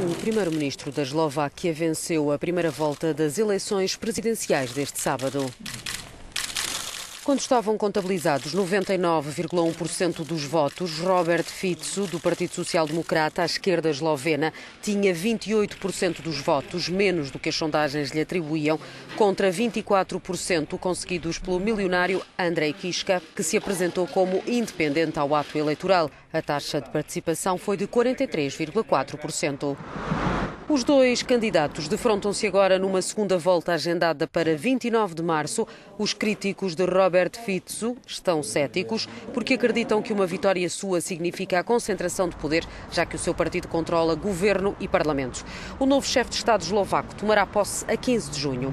O primeiro-ministro da Eslováquia venceu a primeira volta das eleições presidenciais deste sábado. Quando estavam contabilizados 99,1% dos votos, Robert Fico, do Partido Social Democrata, à esquerda eslovena, tinha 28% dos votos, menos do que as sondagens lhe atribuíam, contra 24% conseguidos pelo milionário Andrei Kiska, que se apresentou como independente ao ato eleitoral. A taxa de participação foi de 43,4%. Os dois candidatos defrontam-se agora numa segunda volta agendada para 29 de março. Os críticos de Robert Fico estão céticos porque acreditam que uma vitória sua significa a concentração de poder, já que o seu partido controla governo e parlamentos. O novo chefe de Estado eslovaco tomará posse a 15 de junho.